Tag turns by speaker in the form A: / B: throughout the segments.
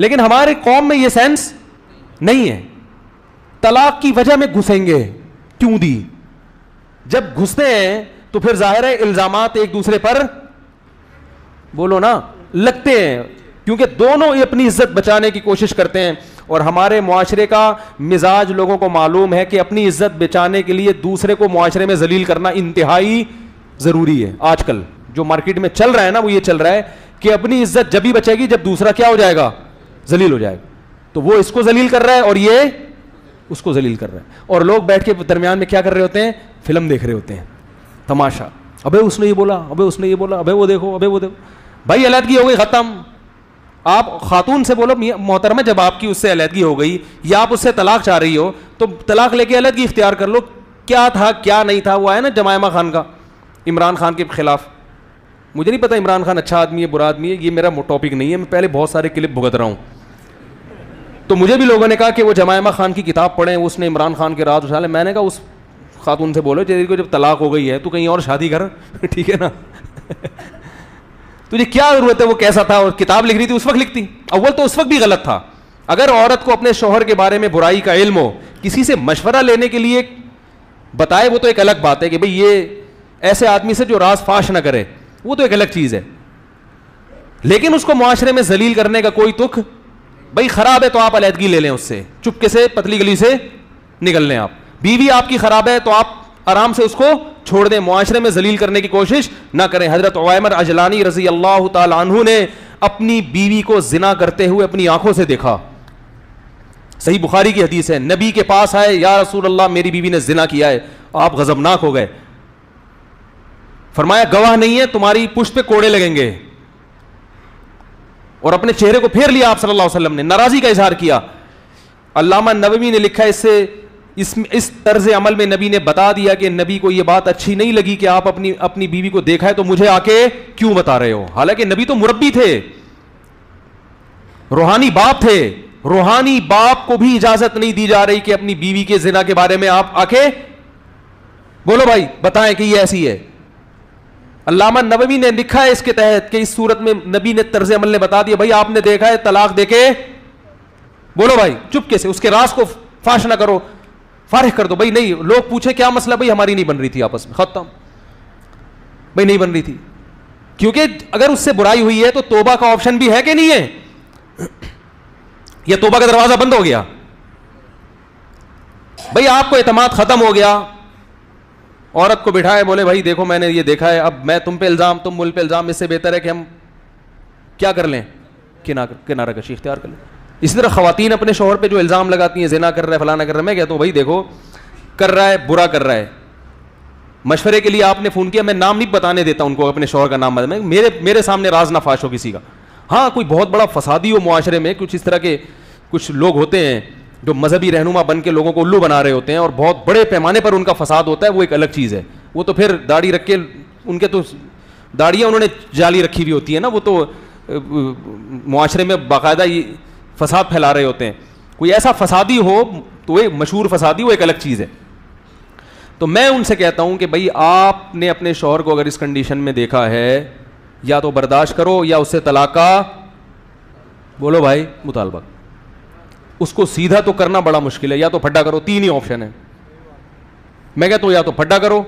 A: लेकिन हमारे कौम में यह सेंस नहीं है। तलाक की वजह में घुसेंगे। क्यों दी? जब घुसते हैं तो फिर ज़ाहिर है इल्ज़ाम एक दूसरे पर बोलो ना, लगते हैं। क्योंकि दोनों ही अपनी इज़्ज़त बचाने की कोशिश करते हैं। और हमारे मुआशरे का मिजाज लोगों को मालूम है कि अपनी इज़्ज़त बचाने के लिए दूसरे को मुआशरे में जलील करना इंतहाई ज़रूरी है। आजकल जो मार्केट में चल रहा है ना, वो ये चल रहा है कि अपनी इज़्ज़त जब भी बचेगी, जब दूसरा क्या हो जाएगा? जलील हो जाएगा। तो वो इसको जलील कर रहा है और ये उसको जलील कर रहा है। और लोग बैठ के दरमियान में क्या कर रहे होते हैं? फ़िल्म देख रहे होते हैं। तमाशा। अबे उसने ये बोला, अबे उसने ये बोला, अबे वो देखो, अबे वो देखो। भाई अलहदगी हो गई ख़त्म। आप खातून से बोलो मोहतरमा, जब आपकी उससे अलहदगी हो गई, या आप उससे तलाक चाह रही हो तो तलाक लेके अलहदगी इख्तियार कर लो। क्या था, क्या नहीं था, वो आया ना जमायमा खान का, इमरान खान के खिलाफ। मुझे नहीं पता इमरान खान अच्छा आदमी है, बुरा आदमी है, ये मेरा टॉपिक नहीं है, मैं पहले बहुत सारे क्लिप भुगत रहा हूँ। तो मुझे भी लोगों ने कहा कि वो जमायमा खान की किताब पढ़े, उसने इमरान खान के राज उछाले। मैंने कहा, उस खातून से बोलो तेरी को जब तलाक हो गई है तो कहीं और शादी कर, ठीक है ना? तुझे क्या ज़रूरत है? वो कैसा था? और किताब लिख रही थी, उस वक्त लिखती। अव्वल तो उस वक्त भी गलत था। अगर औरत को अपने शोहर के बारे में बुराई का इल्म हो, किसी से मशवरा लेने के लिए बताए, वो तो एक अलग बात है कि भाई ये ऐसे आदमी से जो राज फाश ना करे, वो तो एक अलग चीज़ है। लेकिन उसको मुआशरे में जलील करने का कोई तुख भाई खराब है तो आप अलहदगी ले लें उससे। चुपके से, पतली गली से निकल लें आप। बीवी आपकी खराब है तो आप आराम से उसको छोड़ दें। मुआशरे में जलील करने की कोशिश ना करें। हज़रत उमर अजलानी रज़ी अल्लाह तु ने अपनी बीवी को जिना करते हुए अपनी आँखों से देखा। सही बुखारी की हदीस है, नबी के पास आए, या रसूल अल्लाह मेरी बीवी ने जिना किया है, आप गजबनाक हो गए। फरमाया, गवाह नहीं है, तुम्हारी पुष्प पे कोड़े लगेंगे। और अपने चेहरे को फेर लिया आप वसल्लम ने। नाराजी का इजहार किया। अल्लामा नबवी ने लिखा, इससे इस इस तर्ज अमल में नबी ने बता दिया कि नबी को यह बात अच्छी नहीं लगी कि आप अपनी अपनी बीवी को देखा है तो मुझे आके क्यों बता रहे हो? हालाँकि नबी तो मुरब्बी थे। रूहानी बाप थे। रूहानी बाप को भी इजाज़त नहीं दी जा रही कि अपनी बीवी के जिना के बारे में आप आके बोलो भाई, बताएँ कि ये ऐसी है। अल्लामा नबवी ने लिखा है इसके तहत कि इस सूरत में नबी ने तर्ज अमल ने बता दिया, भाई, आपने देखा है, तलाक देके बोलो भाई, चुपके से उसके रास को फाश ना करो फारिग कर दो, भाई नहीं, लोग पूछे क्या मसला भाई हमारी नहीं बन रही थी आपस में, खत्म। भाई नहीं बन रही थी। क्योंकि अगर उससे बुराई हुई है तो तोबा का ऑप्शन भी है कि नहीं है? यह तोबा का दरवाज़ा बंद हो गया? भाई आपको एतमाद खत्म हो गया। औरत को बिठाए, बोले, भाई देखो, मैंने ये देखा है, अब मैं तुम पे इल्ज़ाम, तुम मुल पे इल्ज़ाम, इससे बेहतर है कि हम क्या कर लें? किनारा कशी इख्तियार कर लें। इसी तरह खातन अपने शोहर पे जो इल्ज़ाम लगाती हैं, जिना कर रहा है, फलाना कर रहा है, मैं कहता हूँ, भाई देखो, कर रहा है, बुरा कर रहा है। मशवरे के लिए आपने फ़ोन किया, मैं नाम नहीं बताने देता उनको अपने शोहर का नाम बता मेरे मेरे सामने राज ना हो किसी का। हाँ कोई बहुत बड़ा फसादी हो मुआशरे में, कुछ इस तरह के कुछ लोग होते हैं, जो मजहबी रहनुमा बन के लोगों को उल्लू बना रहे होते हैं और बहुत बड़े पैमाने पर उनका फसाद होता है, वो एक अलग चीज़ है। वो तो फिर दाढ़ी रख के, उनके तो दाढ़ियाँ उन्होंने जाली रखी हुई होती है ना, वो तो मुआशरे में बाकायदा फसाद फैला रहे होते हैं। कोई ऐसा फसादी हो तो वो मशहूर फसादी, वो एक अलग चीज़ है। तो मैं उनसे कहता हूँ कि भाई, आपने अपने शोहर को अगर इस कंडीशन में देखा है, या तो बर्दाश्त करो, या उससे तलाका बोलो भाई, मुतालबा। उसको सीधा तो करना बड़ा मुश्किल है, या तो फड्डा करो, तीन ही ऑप्शन है। मैं कहता हूँ, या तो फड्डा करो,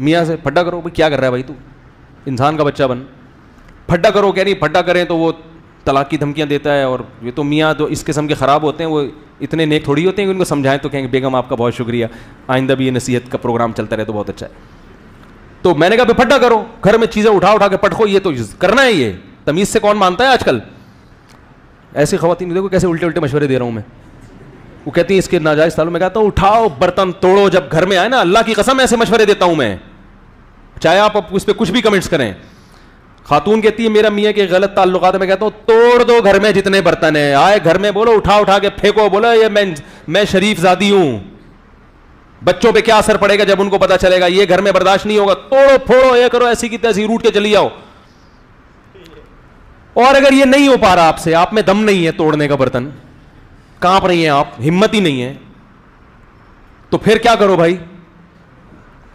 A: मियाँ से फड्डा करो, भाई, क्या कर रहा है भाई तू? इंसान का बच्चा बन। फड्डा करो क्या नहीं, फड्डा करें तो वो तलाक की धमकियाँ देता है और ये तो मियाँ तो इस किस्म के ख़राब होते हैं, वो इतने नेक थोड़ी होते हैं कि उनको समझाएँ तो कहेंगे, बेगम, आपका बहुत शुक्रिया। आइंदा भी ये नसीहत का प्रोग्राम चलता रहे तो बहुत अच्छा है। तो मैंने कहा फड्डा करो, घर में चीज़ें उठा उठा के पटको ये तो करना है ये। तमीज़ से कौन मानता है आजकल? ऐसी खवतिन, देखो कैसे उल्टे उल्टे मशवरे दे रहा हूँ मैं। वो कहती है, इसके नाजायज तालों में कहता हूँ, उठाओ, बर्तन तोड़ो जब घर में आए ना, अल्लाह की कसम ऐसे मशवरे देता हूँ मैं। चाहे आप उस पर कुछ भी कमेंट्स करें। खातून कहती है, मेरा मियाँ के गलत ताल्लुक मैं कहता हूँ, तोड़ दो घर में जितने बर्तन है। आए घर में बोलो, उठा उठा के फेंको, बोलो, ये मैं मैं शरीफ जादी हूँ। बच्चों पे क्या असर पड़ेगा जब उनको पता चलेगा, ये घर में बर्दाश्त नहीं होगा। तोड़ो, फोड़ो, ये करो, ऐसी की तैसी रूट के चली जाओ और अगर ये नहीं हो पा रहा आपसे, आप में दम नहीं है तोड़ने का बर्तन। काँप रही हैं आप, हिम्मत ही नहीं है। तो फिर क्या करो भाई?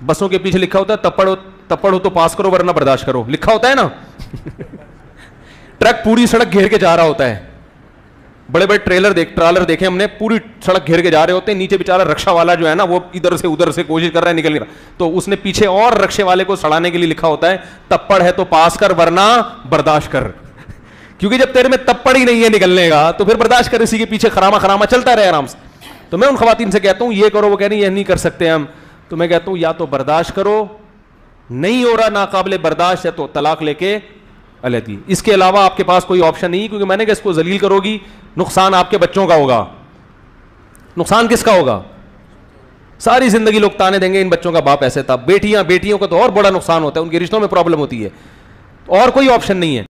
A: बसों के पीछे लिखा होता है तप्पड़ तप्पड़ हो तो पास करो वरना बर्दाश्त करो। लिखा होता है ना? ट्रक पूरी सड़क घेर के जा रहा होता है। बड़े बड़े ट्रेलर देख ट्रालर देखे हमने पूरी सड़क घेर के जा रहे होते हैं। नीचे बेचारा रक्षा वाला जो है ना वो इधर से उधर से कोशिश कर रहा है निकल रहा। तो उसने पीछे और रक्षे वाले को सड़ाने के लिए लिखा होता है तप्पड़ है तो पास कर वरना बर्दाश्त कर। क्योंकि जब तेरे में तप्पड़ ही नहीं है निकलने का तो फिर बर्दाश्त कर इसी के पीछे खरामा खरामा चलता रहे आराम से। तो मैं उन खातन से कहता हूँ ये करो वो कह रही ये नहीं कर सकते हम। तो मैं कहता हूँ या तो बर्दाश्त करो नहीं हो रहा नाकबिल बर्दाश्त है तो तलाक लेके अलहदगी इसके अलावा आपके पास कोई ऑप्शन नहीं, क्योंकि मैंने कहा इसको जलील करोगी, नुकसान आपके बच्चों का होगा। नुकसान किसका होगा? सारी ज़िंदगी लोग ताने देंगे इन बच्चों का बाप ऐसे था। बेटियाँ, बेटियों का तो और बड़ा नुकसान होता है, उनके रिश्तों में प्रॉब्लम होती है। और कोई ऑप्शन नहीं है।